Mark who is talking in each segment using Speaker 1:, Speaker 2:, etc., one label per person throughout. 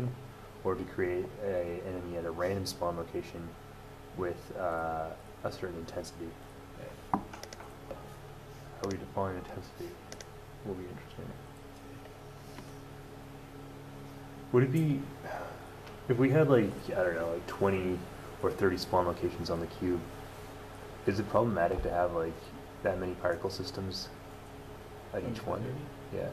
Speaker 1: location, or to create a enemy at a random spawn location with uh, a certain intensity. How we define intensity will be interesting. Would it be if we had like I don't know like twenty or thirty spawn locations on the cube? Is it problematic to have like that many particle systems at each one? Yeah.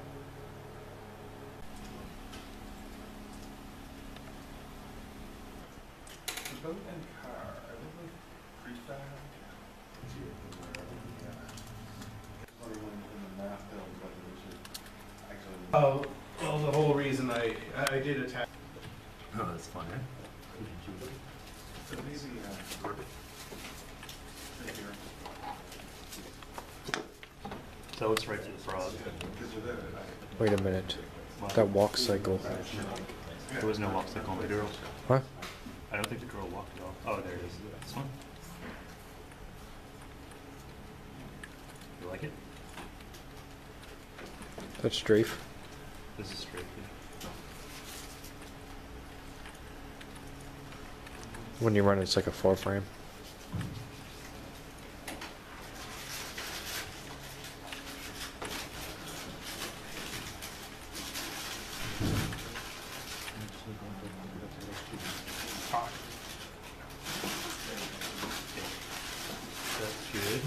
Speaker 2: Boat and car, are they both freestyle? Oh, well, the whole reason I, I I did attack.
Speaker 1: Oh, that's fun, eh?
Speaker 2: So maybe, uh. right here.
Speaker 1: So it's right to the frog.
Speaker 2: Because of that, I-
Speaker 3: Wait a minute. That walk cycle.
Speaker 1: There was no walk cycle on the girl.
Speaker 3: What?
Speaker 1: I don't think the girl walked at all. Oh, there it is. This one. You like it?
Speaker 3: That's strafe.
Speaker 1: This is strafe. yeah.
Speaker 3: When you run, it's like a four frame.
Speaker 1: That's good.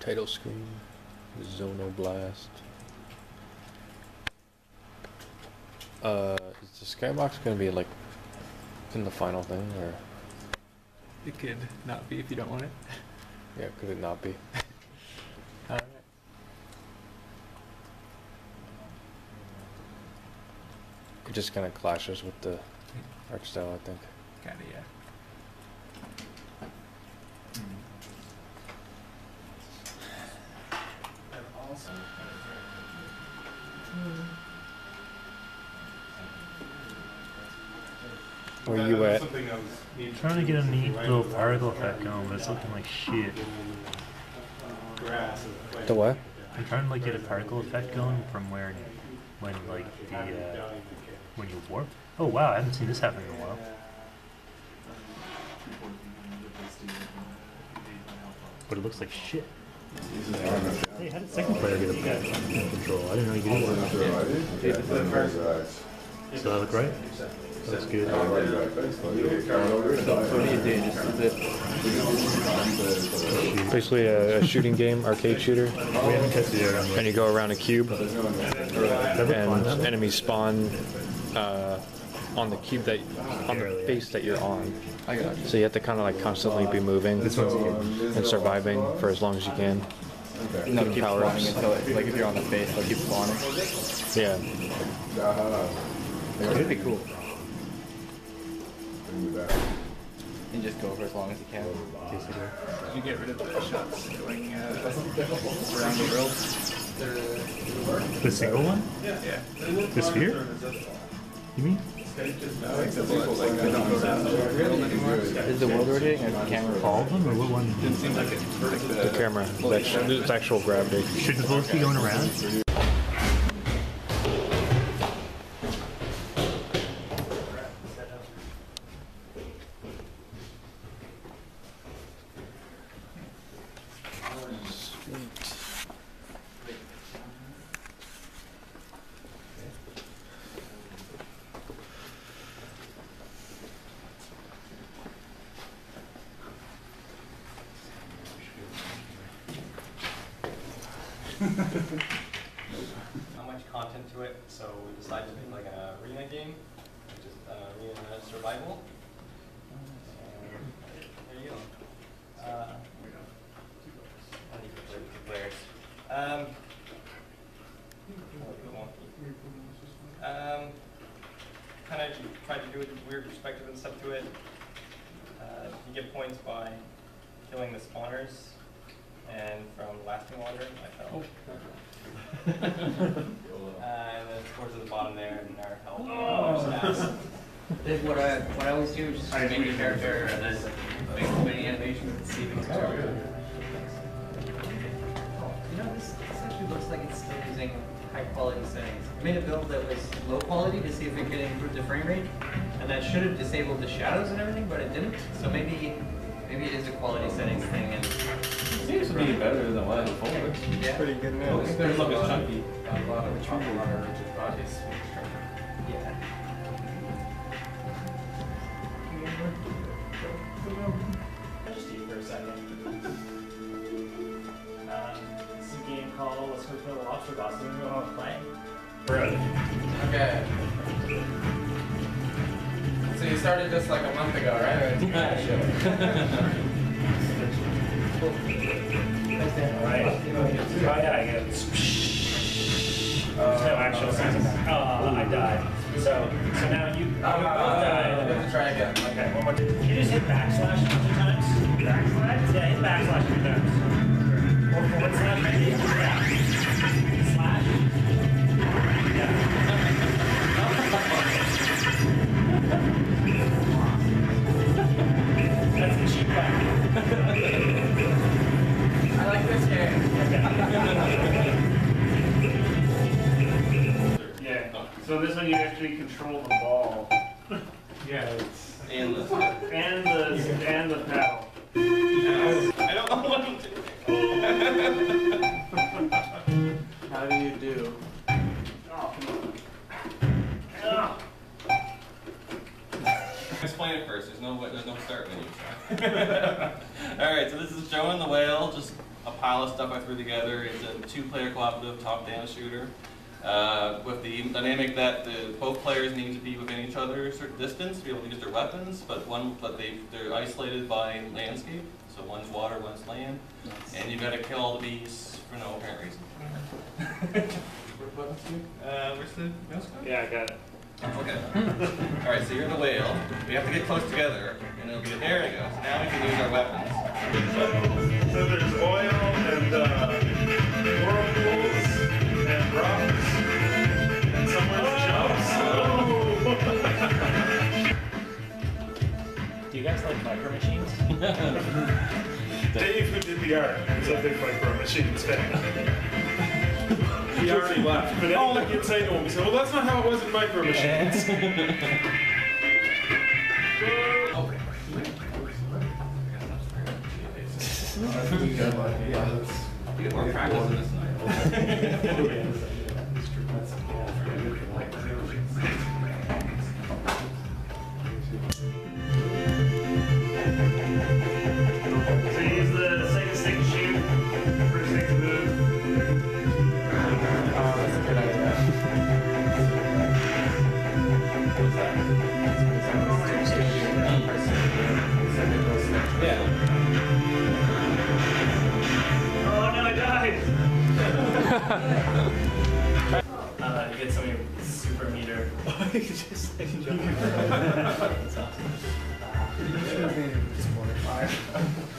Speaker 3: Title screen. Zono Blast. Uh, is the skybox gonna be like in the final thing, or
Speaker 4: It could not be if you don't want it.
Speaker 3: yeah, could it not be?
Speaker 4: Alright.
Speaker 3: It just kind of clashes with the art style, I think.
Speaker 4: Kinda, yeah.
Speaker 2: And also.
Speaker 3: Where you at?
Speaker 2: I was needing
Speaker 1: Trying to get a neat little particle effect going, but it's looking like shit.
Speaker 2: Grass.
Speaker 3: The what?
Speaker 1: I'm trying to like get a particle effect going from where, when like the uh, when you warp. Oh wow, I haven't seen this happen in a while. But it looks like shit. Hey, how did second player get a pack control? I didn't know you could do that. Does that look right? That's good.
Speaker 3: Basically, a, a shooting game, arcade shooter,
Speaker 1: We haven't tested it around
Speaker 3: and you go around a cube,
Speaker 1: That looked fun,
Speaker 3: and enemies spawn uh, on the cube that on the base that you're on.
Speaker 4: I got you.
Speaker 3: So you have to kind of like constantly be moving
Speaker 1: This one's good.
Speaker 3: and surviving for as long as you can.
Speaker 5: No, keep
Speaker 3: Power
Speaker 5: spawning
Speaker 3: ups.
Speaker 5: until, it, like if you're on the base, they'll keep spawning.
Speaker 3: Yeah.
Speaker 5: It'd be cool. And just go for as long as you can.
Speaker 4: Did you get rid of the shots going uh, around the world?
Speaker 1: The single one?
Speaker 4: Yeah. yeah.
Speaker 1: The sphere? You mean?
Speaker 4: Like the bullets, like they don't go around the world.
Speaker 5: Is the world rotating or the camera?
Speaker 1: All of them, or what one?
Speaker 4: Didn't seem like it.
Speaker 3: The camera, it's actual, gravity.
Speaker 1: Should the bullets be going around?
Speaker 6: not much content to it, so we decided to make like an arena game, which is uh, arena survival. There you go. Uh, I need to play with two players. Um, um, kind of tried to do a weird perspective and stuff to it. Uh, you get points by killing the spawners, and from lasting longer, I fell. Uh, and then at the bottom there and our health and our stats.
Speaker 7: Then what I, what I always do is just make a character and then make a mini animation with the CV tutorial.
Speaker 6: looks like it's still using high quality settings. I made a build that was low quality to see if it could improve the frame rate, and that should have disabled the shadows and everything, but it didn't. So maybe, maybe it is a quality settings thing, and
Speaker 8: Seems to be better than what before.
Speaker 6: yeah.
Speaker 9: Pretty good
Speaker 8: It looks
Speaker 9: now.
Speaker 8: like chunky.
Speaker 6: A lot of popular bodies.
Speaker 10: Let's Go Kill the Lobster Boss. Anyone know how to play?
Speaker 8: Okay. So you started just like a month ago, right?
Speaker 10: Alright. Oh yeah, I get There's no actual sense. Uh, I died. So, so now you, you both died.
Speaker 8: Let's try again.
Speaker 10: Okay, one more. Can you just hit backslash a bunch of times? Backslash? Yeah, hit backslash So this one you actually control the ball.
Speaker 2: Yeah, it's.
Speaker 7: And the,
Speaker 10: And the and the paddle.
Speaker 7: I don't know what I'm doing.
Speaker 8: How do you do?
Speaker 10: Oh, come on. Oh.
Speaker 7: Explain it first. There's no there's no start menu. All right, so this is Joe and the Whale. Just a pile of stuff I threw together. It's a two-player cooperative top-down shooter. Uh, with the dynamic that the, both players need to be within each other a certain distance to be able to use their weapons, but one, but they they're isolated by landscape. So one's water, one's land, and you've got to kill all the beasts for no apparent reason. uh, where's the mouse? code?
Speaker 10: Yeah, I got it.
Speaker 7: Okay. All right, so you're the whale. We have to get close together, and it'll be there. We go. So now we can use our weapons.
Speaker 5: So there's oil and uh, whirlpools and rocks
Speaker 10: you guys like micro machines?
Speaker 5: Dave, who did the art, is a big micro machines fan.
Speaker 2: He already left.
Speaker 5: But all I can say to him, he said, "Well, that's not how it was in micro machines."
Speaker 7: You get more practice in this night.
Speaker 10: So uh, you get some of your super meter. just like jump. That's awesome. What's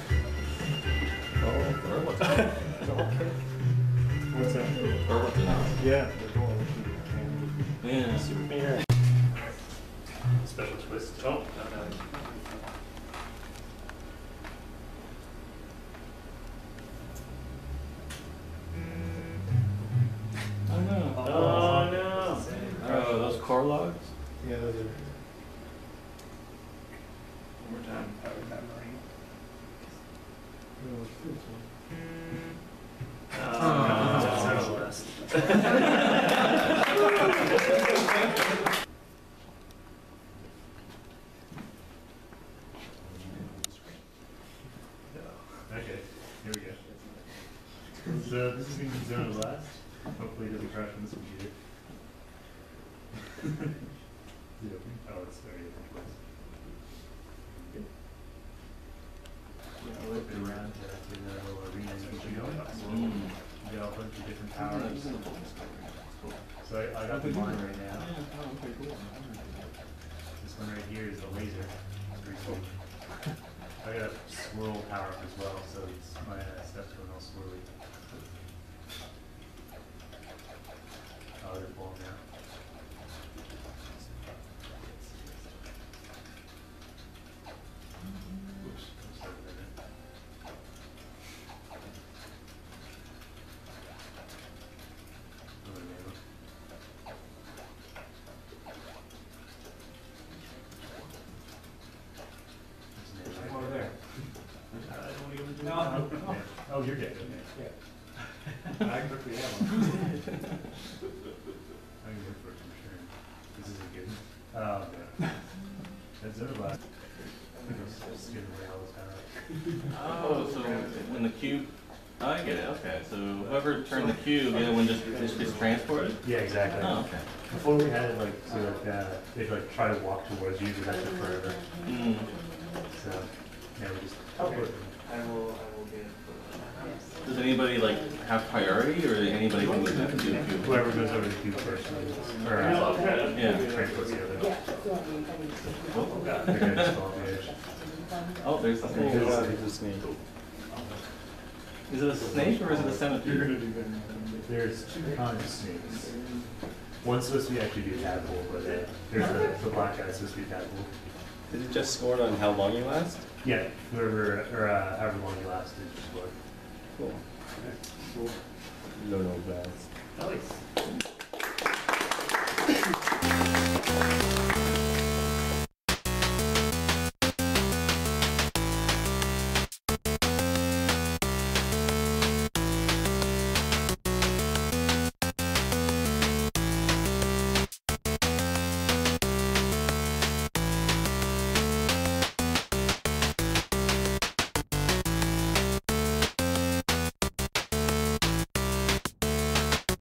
Speaker 5: arena you got a bunch of different powers. So I, I got the one right now. This one right here is a laser. It's pretty cool. I got a swirl power up as well, so it's my uh, steps going all swirly. Oh, they're falling now.
Speaker 1: Oh, you're dead, okay. I quickly am. I can work for it for sure. This isn't good. Oh, yeah. That's it, last. Just giving away all this power.
Speaker 7: Oh, so when the cube, oh, I get it, okay, so whoever turned the cube, the other one just, just gets transported?
Speaker 1: Yeah, exactly.
Speaker 7: Oh, okay.
Speaker 1: Before we had it like, so like, uh, they'd like try to walk towards you, but that took forever.
Speaker 7: Mm.
Speaker 1: So, yeah, we just.
Speaker 11: Okay.
Speaker 1: Put-
Speaker 11: I will, I will get.
Speaker 7: Does anybody like have priority or anybody can do the cube?
Speaker 1: Whoever goes over the cube first, or, uh,
Speaker 7: Yeah.
Speaker 1: transports the other.
Speaker 7: Oh,
Speaker 1: They're gonna just go the edge.
Speaker 7: Oh, there's the whole, is it a snake or is it a centipede?
Speaker 1: There's two kinds of snakes. One's supposed to be actually be a tadpole, but uh, there's the, the black guy's supposed to be a tadpole.
Speaker 10: Is it just scored on how long you last?
Speaker 1: Yeah, whoever, or uh, however long you last is just scored.
Speaker 10: Cool. Cool. No, no, that's. Nice.